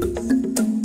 どん!